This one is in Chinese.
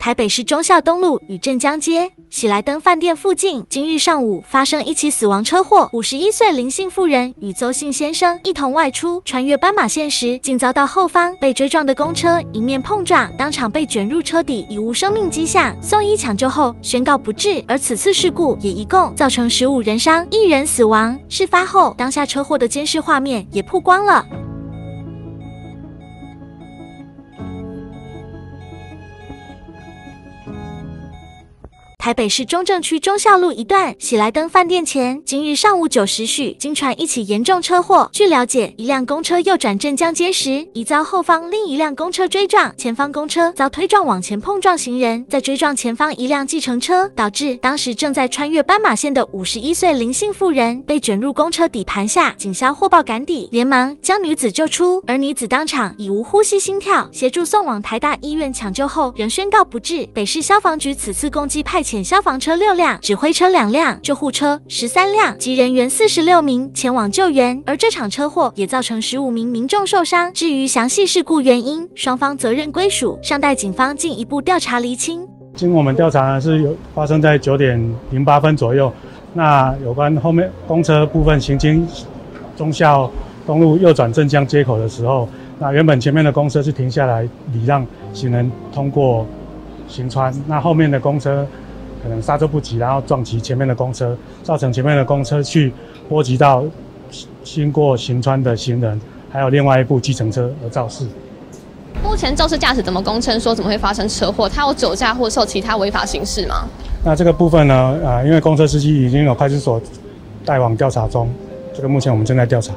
台北市忠孝东路与镇江街喜来登饭店附近，今日上午发生一起死亡车祸。五十一岁林姓妇人与邹姓先生一同外出穿越斑马线时，竟遭到后方被追撞的公车迎面碰撞，当场被卷入车底，已无生命迹象。送医抢救后宣告不治。而此次事故也一共造成十五人伤，一人死亡。事发后，当下车祸的监视画面也曝光了。台北市中正区忠孝路一段喜来登饭店前，今日上午九时许，经传一起严重车祸。据了解，一辆公车右转镇江街时，已遭后方另一辆公车追撞，前方公车遭推撞往前碰撞行人，在追撞前方一辆计程车，导致当时正在穿越斑马线的五十一岁林姓妇人被卷入公车底盘下。警消获报赶抵，连忙将女子救出，而女子当场已无呼吸心跳，协助送往台大医院抢救后，仍宣告不治。北市消防局此次共计派遣遣。消防车六辆、指挥车两辆、救护车十三辆及人员四十六名前往救援，而这场车祸也造成十五名民众受伤。至于详细事故原因，双方责任归属，尚待警方进一步调查厘清。经我们调查呢，是有发生在九点零八分左右。那有关后面公车部分行经忠孝东路右转镇江街口的时候，那原本前面的公车是停下来礼让行人通过行穿，那后面的公车。可能刹车不及，然后撞击前面的公车，造成前面的公车去波及到经过行穿的行人，还有另外一部计程车而肇事。目前肇事驾驶怎么供称说怎么会发生车祸？他有酒驾或受其他违法刑事吗？那这个部分呢？啊，因为公车司机已经有派出所带往调查中，这个目前我们正在调查。